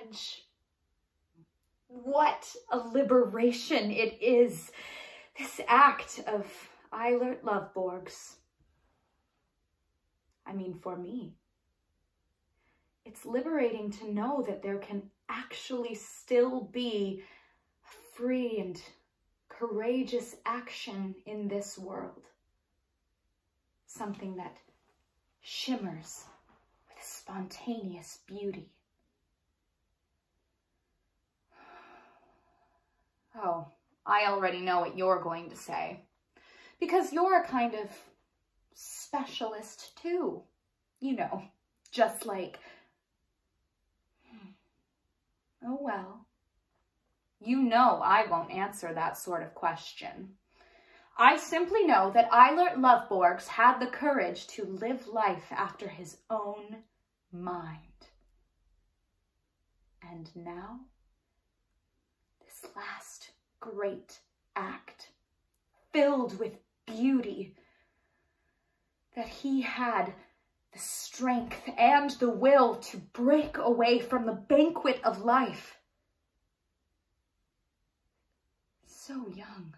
courage. What a liberation it is, this act of Eilert Lovborg's. I mean, for me. It's liberating to know that there can actually still be free and courageous action in this world. Something that shimmers with spontaneous beauty. Oh, I already know what you're going to say. Because you're a kind of specialist too. You know, just like... Hmm, oh well. You know I won't answer that sort of question. I simply know that Eilert Lovborgs had the courage to live life after his own mind. And now, this last great act, filled with beauty, that he had the strength and the will to break away from the banquet of life. So young.